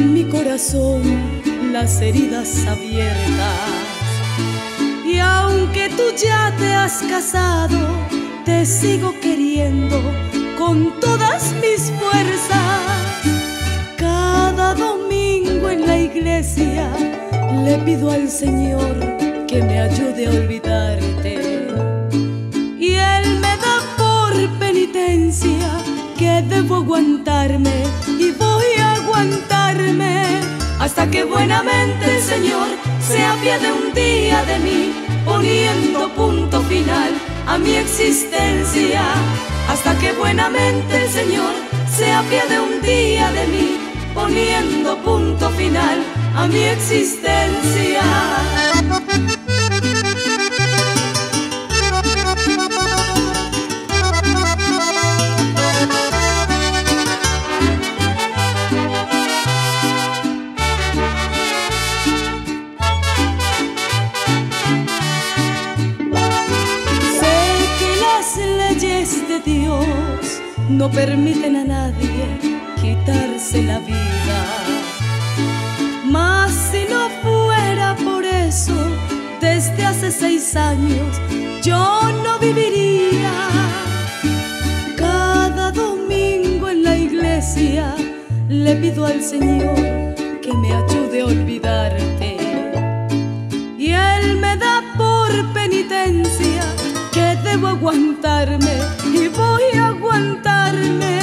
en mi corazón las heridas abiertas. Y aunque tú ya te has casado, te sigo queriendo con todas mis fuerzas. Cada domingo en la iglesia le pido al Señor que me ayude a olvidarte. Y Él me da por penitencia que debo aguantarme y voy a aguantarme hasta que buenamente el Señor se apiade un día de mí, poniendo punto final a mi existencia. Hasta que buenamente el Señor se apiade un día de mí, poniendo punto final a mi existencia. Dios no permiten a nadie quitarse la vida. Mas si no fuera por eso, desde hace seis años yo no viviría. Cada domingo en la iglesia le pido al Señor que me ayude a olvidarte. Y Él me da por penitencia que debo aguantarme voy a aguantarme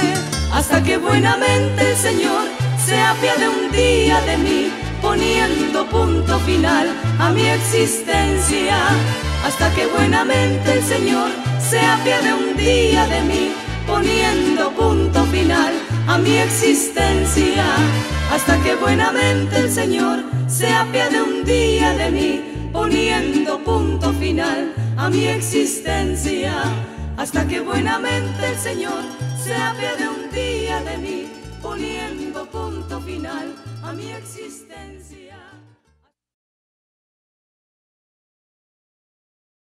hasta que buenamente el Señor se apiade un día de mí, poniendo punto final a mi existencia. Hasta que buenamente el Señor se apiade un día de mí, poniendo punto final a mi existencia. Hasta que buenamente el Señor se apiade un día de mí, poniendo punto final a mi existencia. Hasta que buenamente el Señor se apiade un día de mí, poniendo punto final a mi existencia.